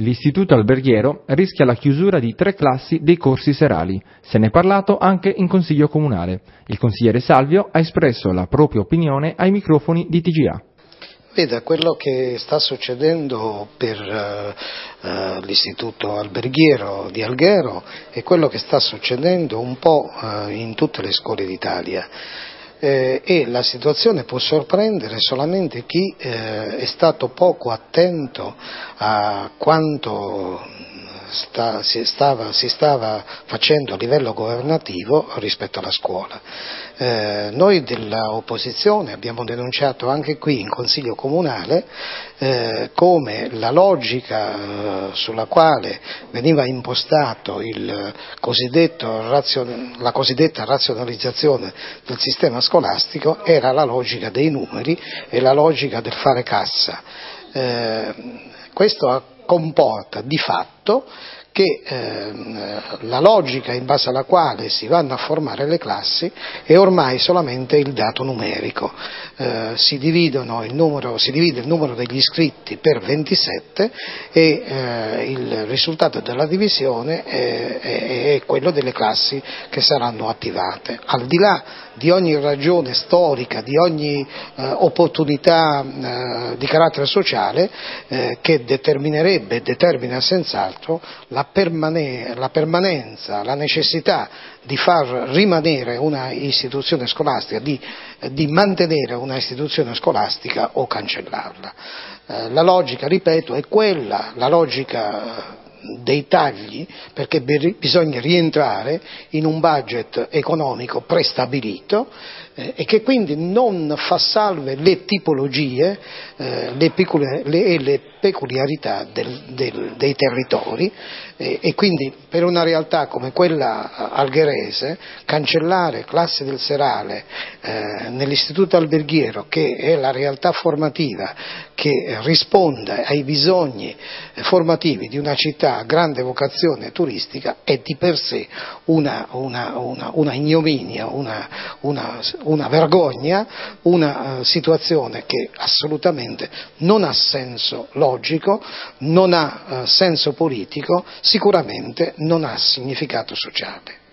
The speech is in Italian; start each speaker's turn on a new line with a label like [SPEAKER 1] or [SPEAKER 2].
[SPEAKER 1] L'istituto alberghiero rischia la chiusura di tre classi dei corsi serali. Se ne è parlato anche in consiglio comunale. Il consigliere Salvio ha espresso la propria opinione ai microfoni di TGA.
[SPEAKER 2] Veda, quello che sta succedendo per uh, l'istituto alberghiero di Alghero è quello che sta succedendo un po' uh, in tutte le scuole d'Italia eh, e la situazione può sorprendere solamente chi eh, è stato poco attento a quanto sta, si, stava, si, stava, facendo a livello governativo rispetto alla scuola. Eh, noi dell'opposizione abbiamo denunciato anche qui in Consiglio Comunale eh, come la logica eh, sulla quale veniva impostato razion- la cosiddetta razionalizzazione del sistema scolastico era la logica dei numeri e la logica del fare cassa. Eh, questo comporta di fatto che ehm, la logica in base alla quale si vanno a formare le classi è ormai solamente il dato numerico. Eh, si, il numero, si, divide il numero degli iscritti per 27 e eh, il risultato della divisione è, è, è, quello delle classi che saranno attivate. Al di là di ogni ragione storica, di ogni eh, opportunità eh, di carattere sociale eh, che determinerebbe e determina senz'altro la, permane- la permanenza, la necessità di far rimanere una istituzione scolastica, di, di mantenere una istituzione scolastica o cancellarla. Eh, la logica, ripeto, è quella, la logica dei tagli perché bisogna rientrare in un budget economico prestabilito eh, e che quindi non fa salve le tipologie eh, le picole, le, e le peculiarità del, del, dei territori eh, e quindi per una realtà come quella algherese cancellare classe del serale eh, nell'istituto alberghiero che è la realtà formativa che risponde ai bisogni formativi di una città a grande vocazione turistica è di per sé una, una, una, una ignominia, una, una vergogna, una uh, situazione che assolutamente non ha senso logico, non ha uh, senso politico, sicuramente non ha significato sociale.